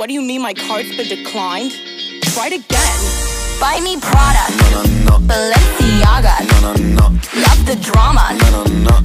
What do you mean my card's been declined? Try it again. Buy me Prada, no, no, no, Balenciaga. no, no, no, Love the drama. no, no, no.